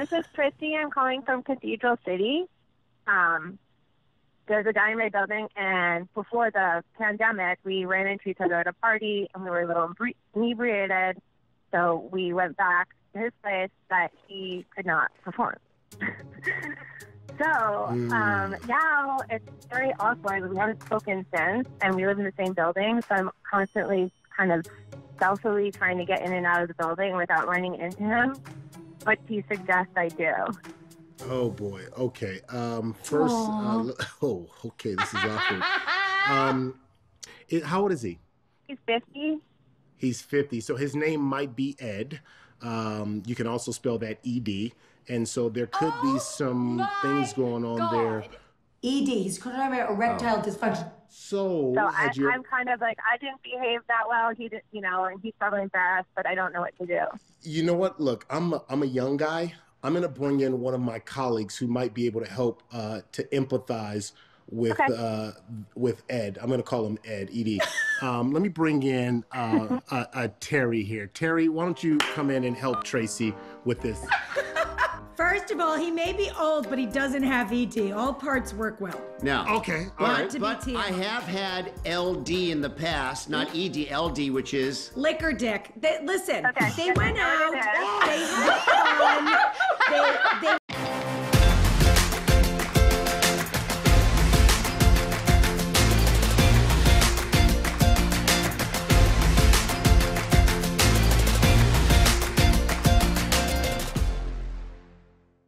This is Christy. I'm calling from Cathedral City. Um, there's a guy in my building, and before the pandemic, we ran into each other at a party, and we were a little inebriated. So we went back to his place, but he could not perform. so um, now it's very awkward. We haven't spoken since, and we live in the same building. So I'm constantly kind of stealthily trying to get in and out of the building without running into him. What do you suggest I do? Oh boy. Okay. Um, first. Uh, oh, okay. This is awkward. Um, it, how old is he? He's 50. He's 50. So his name might be Ed. Um, you can also spell that ED. And so there could be some things going on there. ED, he's could have erectile dysfunction. So, So I, had you, I'm kind of like, I didn't behave that well. He did, you know, and he's probably embarrassed, but I don't know what to do. you know what? Look, I'm a, I'm a young guy. I'm going to bring in one of my colleagues who might be able to help uh, to empathize with Okay. uh, with Ed. I'm going to call him Ed. Ed. Um, let me bring in uh, uh, uh, Terry here. Terry, why don't you come in and help Tracy with this? First of all, he may be old, but he doesn't have ED. All parts work well. Now, Okay, all Not right. to be but TMI. I have had LD in the past, not hmm? ED, LD, which is Liquor dick. They, listen, Okay. they went out. what it is. They had fun. They, they